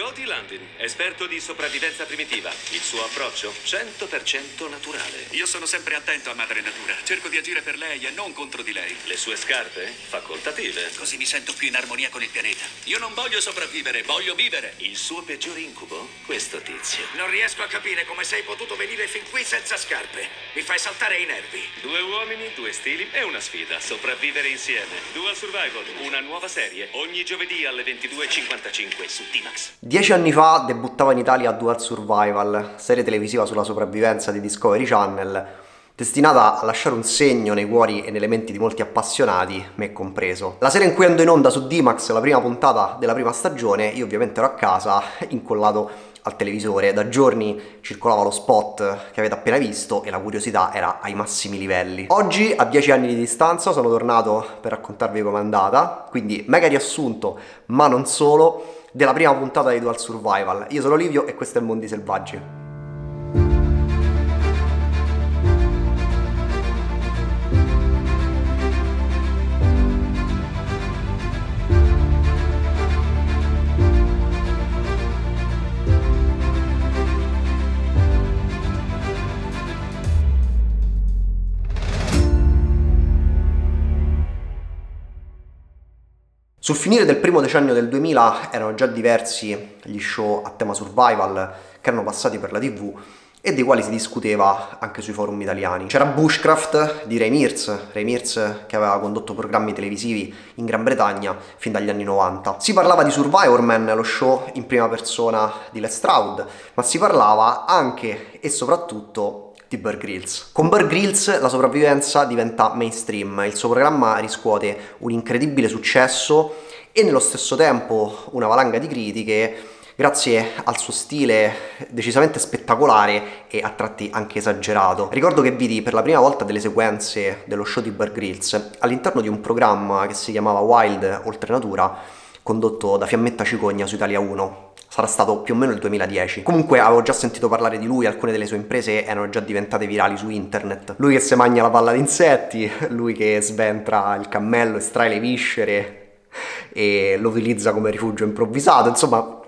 Cody Landin, esperto di sopravvivenza primitiva. Il suo approccio 100% naturale. Io sono sempre attento a madre natura. Cerco di agire per lei e non contro di lei. Le sue scarpe facoltative. Così mi sento più in armonia con il pianeta. Io non voglio sopravvivere, voglio vivere. Il suo peggiore incubo? Questo tizio. Non riesco a capire come sei potuto venire fin qui senza scarpe. Mi fai saltare i nervi. Due uomini, due stili e una sfida. Sopravvivere insieme. Dual Survival, una nuova serie. Ogni giovedì alle 22.55 su T-Max. Dieci anni fa debuttava in Italia Dual Survival, serie televisiva sulla sopravvivenza di Discovery Channel, destinata a lasciare un segno nei cuori e nelle menti di molti appassionati, me compreso. La serie in cui andò in onda su D-Max la prima puntata della prima stagione, io ovviamente ero a casa, incollato al televisore, da giorni circolava lo spot che avete appena visto e la curiosità era ai massimi livelli. Oggi, a dieci anni di distanza, sono tornato per raccontarvi com'è andata, quindi mega riassunto, ma non solo, della prima puntata di Dual Survival. Io sono Livio e questo è Mondi Selvaggi. Sul finire del primo decennio del 2000 erano già diversi gli show a tema survival che erano passati per la tv e dei quali si discuteva anche sui forum italiani. C'era Bushcraft di Ray Mears, Ray Mears che aveva condotto programmi televisivi in Gran Bretagna fin dagli anni 90. Si parlava di Survivor Man, lo show in prima persona di Les Stroud, ma si parlava anche e soprattutto di Bear Grylls. Con Bear Grylls la sopravvivenza diventa mainstream, il suo programma riscuote un incredibile successo e nello stesso tempo una valanga di critiche grazie al suo stile decisamente spettacolare e a tratti anche esagerato. Ricordo che vidi per la prima volta delle sequenze dello show di Bear Grylls all'interno di un programma che si chiamava Wild Oltre Natura condotto da Fiammetta Cicogna su Italia 1 sarà stato più o meno il 2010. Comunque avevo già sentito parlare di lui, alcune delle sue imprese erano già diventate virali su internet. Lui che se magna la palla di insetti, lui che sventra il cammello, estrae le viscere e lo utilizza come rifugio improvvisato, insomma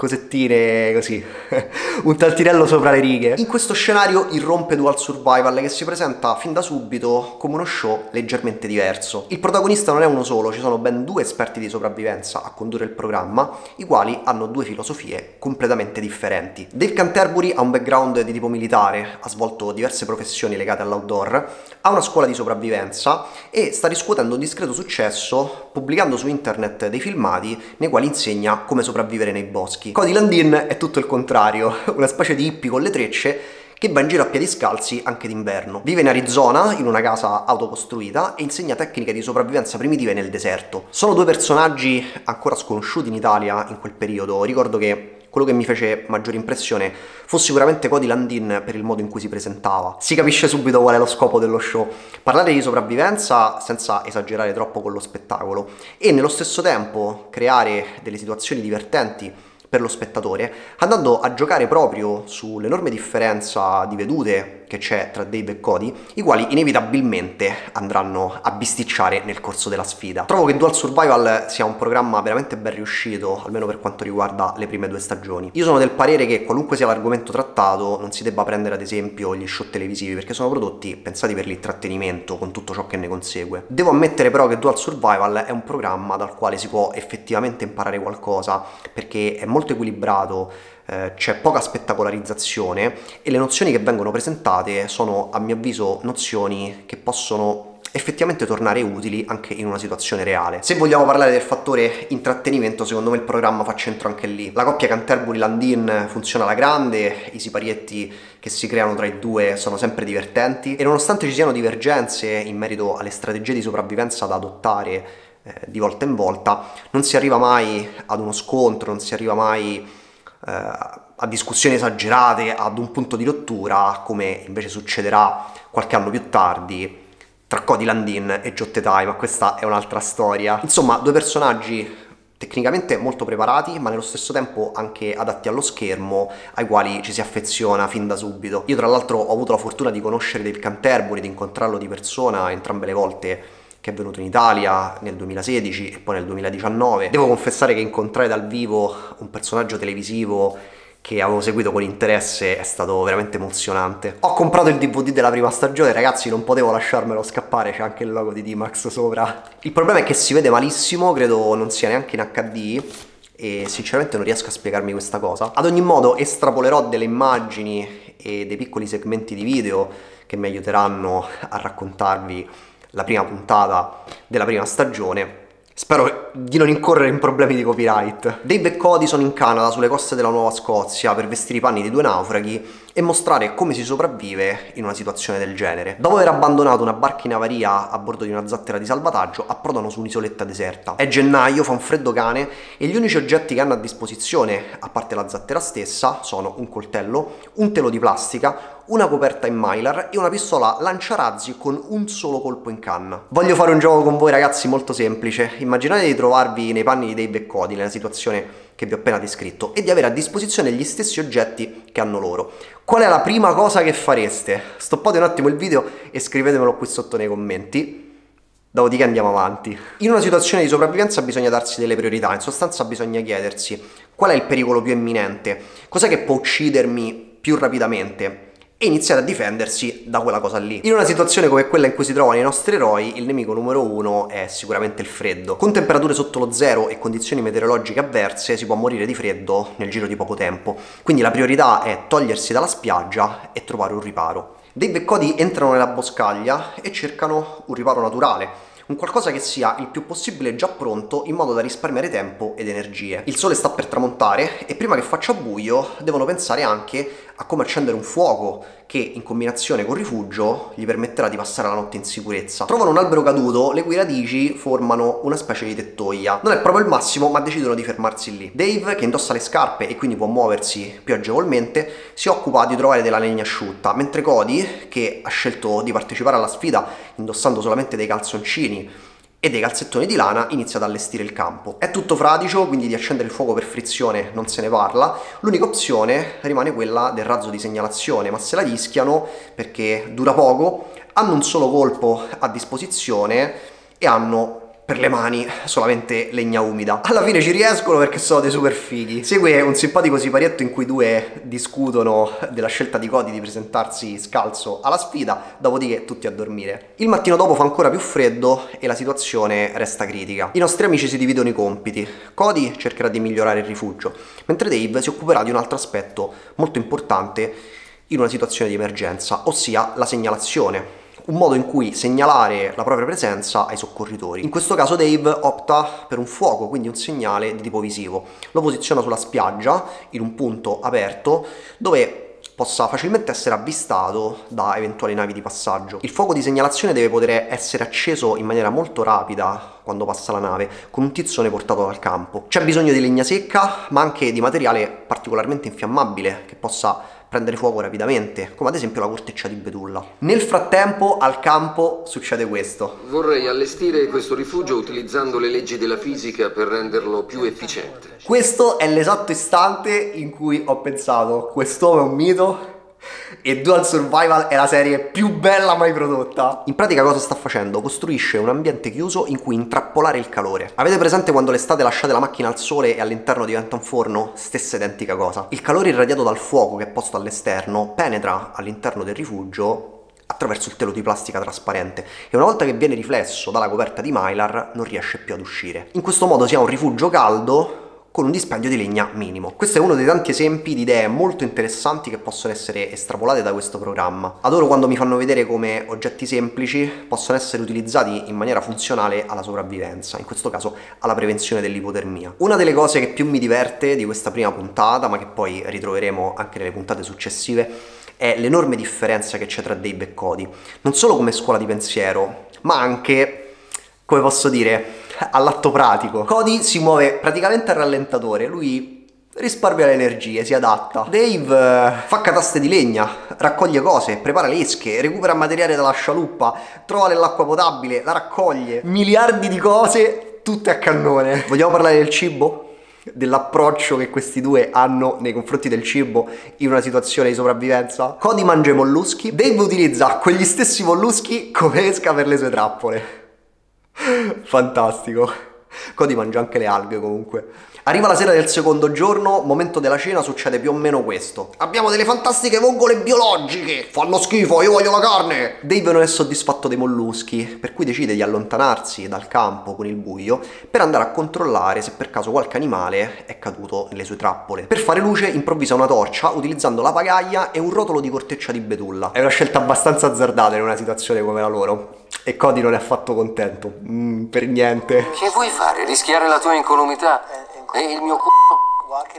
cosettine così, un taltirello sopra le righe. In questo scenario irrompe Dual Survival che si presenta fin da subito come uno show leggermente diverso. Il protagonista non è uno solo, ci sono ben due esperti di sopravvivenza a condurre il programma, i quali hanno due filosofie completamente differenti. Dave Canterbury ha un background di tipo militare, ha svolto diverse professioni legate all'outdoor, ha una scuola di sopravvivenza e sta riscuotendo un discreto successo pubblicando su internet dei filmati nei quali insegna come sopravvivere nei boschi. Cody Landin è tutto il contrario, una specie di hippie con le trecce che va in giro a piedi scalzi anche d'inverno. Vive in Arizona, in una casa autocostruita, e insegna tecniche di sopravvivenza primitive nel deserto. Sono due personaggi ancora sconosciuti in Italia in quel periodo. Ricordo che quello che mi fece maggiore impressione fu sicuramente Cody Landin per il modo in cui si presentava. Si capisce subito qual è lo scopo dello show, parlare di sopravvivenza senza esagerare troppo con lo spettacolo e nello stesso tempo creare delle situazioni divertenti per lo spettatore, andando a giocare proprio sull'enorme differenza di vedute che c'è tra Dave e Cody, i quali inevitabilmente andranno a bisticciare nel corso della sfida. Trovo che Dual Survival sia un programma veramente ben riuscito, almeno per quanto riguarda le prime due stagioni. Io sono del parere che qualunque sia l'argomento trattato non si debba prendere ad esempio gli show televisivi perché sono prodotti pensati per l'intrattenimento con tutto ciò che ne consegue. Devo ammettere però che Dual Survival è un programma dal quale si può effettivamente imparare qualcosa perché è molto equilibrato, eh, c'è poca spettacolarizzazione e le nozioni che vengono presentate sono a mio avviso nozioni che possono effettivamente tornare utili anche in una situazione reale. Se vogliamo parlare del fattore intrattenimento, secondo me il programma fa centro anche lì. La coppia Canterbury-Landin funziona alla grande, i siparietti che si creano tra i due sono sempre divertenti e nonostante ci siano divergenze in merito alle strategie di sopravvivenza da adottare eh, di volta in volta, non si arriva mai ad uno scontro, non si arriva mai a discussioni esagerate, ad un punto di rottura, come invece succederà qualche anno più tardi tra Cody Landin e Jottetai, ma questa è un'altra storia. Insomma, due personaggi tecnicamente molto preparati, ma nello stesso tempo anche adatti allo schermo, ai quali ci si affeziona fin da subito. Io tra l'altro ho avuto la fortuna di conoscere Dave Canterbury, di incontrarlo di persona entrambe le volte che è venuto in Italia nel 2016 e poi nel 2019. Devo confessare che incontrare dal vivo un personaggio televisivo che avevo seguito con interesse è stato veramente emozionante. Ho comprato il DVD della prima stagione, ragazzi, non potevo lasciarmelo scappare, c'è anche il logo di D-Max sopra. Il problema è che si vede malissimo, credo non sia neanche in HD e sinceramente non riesco a spiegarmi questa cosa. Ad ogni modo estrapolerò delle immagini e dei piccoli segmenti di video che mi aiuteranno a raccontarvi la prima puntata della prima stagione Spero di non incorrere in problemi di copyright. Dave e Cody sono in Canada, sulle coste della Nuova Scozia, per vestire i panni di due naufraghi e mostrare come si sopravvive in una situazione del genere. Dopo aver abbandonato una barca in avaria a bordo di una zattera di salvataggio, approdano su un'isoletta deserta. È gennaio, fa un freddo cane e gli unici oggetti che hanno a disposizione, a parte la zattera stessa, sono un coltello, un telo di plastica, una coperta in mylar e una pistola lanciarazzi con un solo colpo in canna. Voglio fare un gioco con voi ragazzi molto semplice. Immaginate di trovarvi nei panni dei beccodi, nella situazione che vi ho appena descritto, e di avere a disposizione gli stessi oggetti che hanno loro. Qual è la prima cosa che fareste? Stoppate un attimo il video e scrivetemelo qui sotto nei commenti. Dopodiché andiamo avanti. In una situazione di sopravvivenza bisogna darsi delle priorità, in sostanza bisogna chiedersi qual è il pericolo più imminente, cos'è che può uccidermi più rapidamente, e iniziate a difendersi da quella cosa lì. In una situazione come quella in cui si trovano i nostri eroi, il nemico numero uno è sicuramente il freddo. Con temperature sotto lo zero e condizioni meteorologiche avverse si può morire di freddo nel giro di poco tempo, quindi la priorità è togliersi dalla spiaggia e trovare un riparo. Dave e Cody entrano nella boscaglia e cercano un riparo naturale un qualcosa che sia il più possibile già pronto in modo da risparmiare tempo ed energie. Il sole sta per tramontare e prima che faccia buio devono pensare anche a come accendere un fuoco che in combinazione con rifugio gli permetterà di passare la notte in sicurezza. Trovano un albero caduto, le cui radici formano una specie di tettoia. Non è proprio il massimo, ma decidono di fermarsi lì. Dave, che indossa le scarpe e quindi può muoversi più agevolmente, si occupa di trovare della legna asciutta, mentre Cody, che ha scelto di partecipare alla sfida indossando solamente dei calzoncini e dei calzettoni di lana inizia ad allestire il campo. È tutto fradicio, quindi di accendere il fuoco per frizione non se ne parla, l'unica opzione rimane quella del razzo di segnalazione, ma se la rischiano perché dura poco, hanno un solo colpo a disposizione e hanno per le mani solamente legna umida. Alla fine ci riescono perché sono dei super fighi. Segue un simpatico siparietto in cui due discutono della scelta di Cody di presentarsi scalzo alla sfida, dopodiché tutti a dormire. Il mattino dopo fa ancora più freddo e la situazione resta critica. I nostri amici si dividono i compiti. Cody cercherà di migliorare il rifugio, mentre Dave si occuperà di un altro aspetto molto importante in una situazione di emergenza, ossia la segnalazione un modo in cui segnalare la propria presenza ai soccorritori. In questo caso Dave opta per un fuoco, quindi un segnale di tipo visivo. Lo posiziona sulla spiaggia, in un punto aperto, dove possa facilmente essere avvistato da eventuali navi di passaggio. Il fuoco di segnalazione deve poter essere acceso in maniera molto rapida quando passa la nave, con un tizzone portato dal campo. C'è bisogno di legna secca, ma anche di materiale particolarmente infiammabile che possa prendere fuoco rapidamente, come ad esempio la corteccia di betulla. Nel frattempo al campo succede questo. Vorrei allestire questo rifugio utilizzando le leggi della fisica per renderlo più efficiente. Questo è l'esatto istante in cui ho pensato, quest'uomo è un mito, e Dual Survival è la serie più bella mai prodotta. In pratica cosa sta facendo? Costruisce un ambiente chiuso in cui intrappolare il calore. Avete presente quando l'estate lasciate la macchina al sole e all'interno diventa un forno? Stessa identica cosa. Il calore irradiato dal fuoco che è posto all'esterno penetra all'interno del rifugio attraverso il telo di plastica trasparente e una volta che viene riflesso dalla coperta di Mylar non riesce più ad uscire. In questo modo si ha un rifugio caldo con un dispendio di legna minimo. Questo è uno dei tanti esempi di idee molto interessanti che possono essere estrapolate da questo programma. Adoro quando mi fanno vedere come oggetti semplici possono essere utilizzati in maniera funzionale alla sopravvivenza, in questo caso alla prevenzione dell'ipotermia. Una delle cose che più mi diverte di questa prima puntata, ma che poi ritroveremo anche nelle puntate successive, è l'enorme differenza che c'è tra Dave e Cody. Non solo come scuola di pensiero, ma anche, come posso dire, all'atto pratico. Cody si muove praticamente a rallentatore, lui risparmia le energie, si adatta. Dave eh, fa cataste di legna, raccoglie cose, prepara le esche, recupera materiale dalla scialuppa, trova dell'acqua potabile, la raccoglie. Miliardi di cose, tutte a cannone. Vogliamo parlare del cibo? dell'approccio che questi due hanno nei confronti del cibo in una situazione di sopravvivenza. Cody mangia i molluschi, Dave utilizza quegli stessi molluschi come esca per le sue trappole. Fantastico. Cody mangia anche le alghe comunque. Arriva la sera del secondo giorno, momento della cena, succede più o meno questo. Abbiamo delle fantastiche vongole biologiche! Fanno schifo, io voglio la carne! Dave non è soddisfatto dei molluschi, per cui decide di allontanarsi dal campo con il buio per andare a controllare se per caso qualche animale è caduto nelle sue trappole. Per fare luce improvvisa una torcia utilizzando la pagaglia e un rotolo di corteccia di betulla. È una scelta abbastanza azzardata in una situazione come la loro. E Cody non è affatto contento. Mm, per niente. Che vuoi fare? Rischiare la tua incolumità? E il mio culo?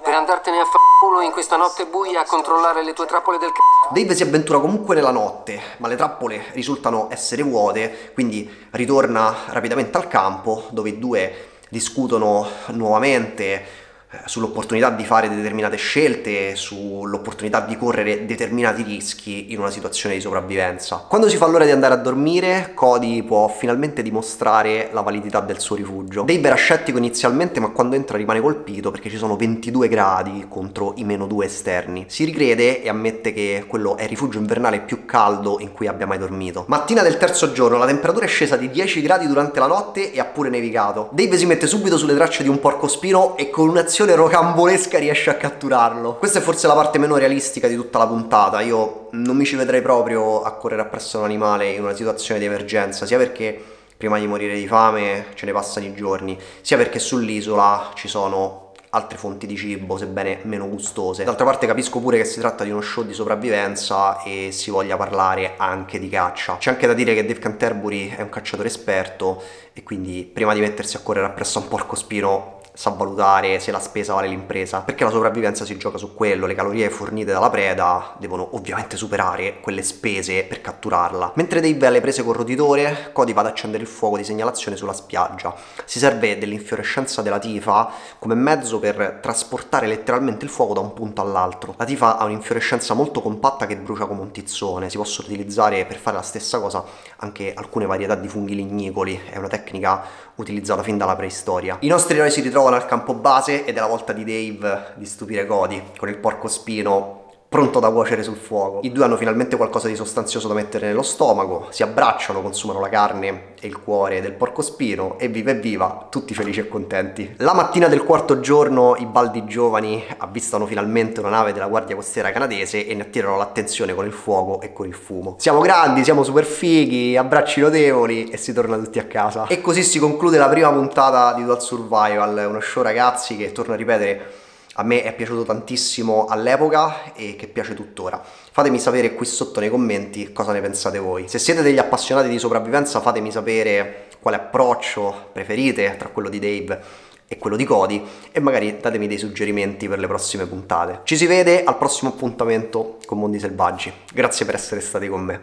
Per andartene a fa***ulo in questa notte buia a controllare le tue trappole del c***o? Dave si avventura comunque nella notte, ma le trappole risultano essere vuote, quindi ritorna rapidamente al campo dove i due discutono nuovamente sull'opportunità di fare determinate scelte, sull'opportunità di correre determinati rischi in una situazione di sopravvivenza. Quando si fa l'ora di andare a dormire, Cody può finalmente dimostrare la validità del suo rifugio. Dave era scettico inizialmente, ma quando entra rimane colpito perché ci sono 22 gradi contro i meno 2 esterni. Si ricrede e ammette che quello è il rifugio invernale più caldo in cui abbia mai dormito. Mattina del terzo giorno, la temperatura è scesa di 10 gradi durante la notte e ha pure nevicato. Dave si mette subito sulle tracce di un porcospino e con un'azione un'azione rocambolesca riesce a catturarlo. Questa è forse la parte meno realistica di tutta la puntata. Io non mi ci vedrei proprio a correre appresso un animale in una situazione di emergenza, sia perché prima di morire di fame ce ne passano i giorni, sia perché sull'isola ci sono altre fonti di cibo, sebbene meno gustose. D'altra parte capisco pure che si tratta di uno show di sopravvivenza e si voglia parlare anche di caccia. C'è anche da dire che Dave Canterbury è un cacciatore esperto e quindi prima di mettersi a correre appresso a un porco spino sa valutare se la spesa vale l'impresa, perché la sopravvivenza si gioca su quello, le calorie fornite dalla preda devono ovviamente superare quelle spese per catturarla. Mentre Dave alle prese col roditore, Cody va ad accendere il fuoco di segnalazione sulla spiaggia. Si serve dell'infiorescenza della tifa come mezzo per trasportare letteralmente il fuoco da un punto all'altro. La tifa ha un'infiorescenza molto compatta che brucia come un tizzone, si possono utilizzare per fare la stessa cosa anche alcune varietà di funghi lignicoli, è una tecnica utilizzata fin dalla preistoria. I nostri eroi si ritrovano al campo base ed è la volta di Dave di stupire Cody con il porco spino pronto da cuocere sul fuoco. I due hanno finalmente qualcosa di sostanzioso da mettere nello stomaco, si abbracciano, consumano la carne e il cuore del porcospino e viva e viva, tutti felici e contenti. La mattina del quarto giorno i baldi giovani avvistano finalmente una nave della Guardia Costiera canadese e ne attirano l'attenzione con il fuoco e con il fumo. Siamo grandi, siamo super fighi, abbracci notevoli e si torna tutti a casa. E così si conclude la prima puntata di Dual Survival, uno show ragazzi che torno a ripetere a me è piaciuto tantissimo all'epoca e che piace tuttora. Fatemi sapere qui sotto nei commenti cosa ne pensate voi. Se siete degli appassionati di sopravvivenza fatemi sapere quale approccio preferite tra quello di Dave e quello di Cody e magari datemi dei suggerimenti per le prossime puntate. Ci si vede al prossimo appuntamento con Mondi Selvaggi. Grazie per essere stati con me.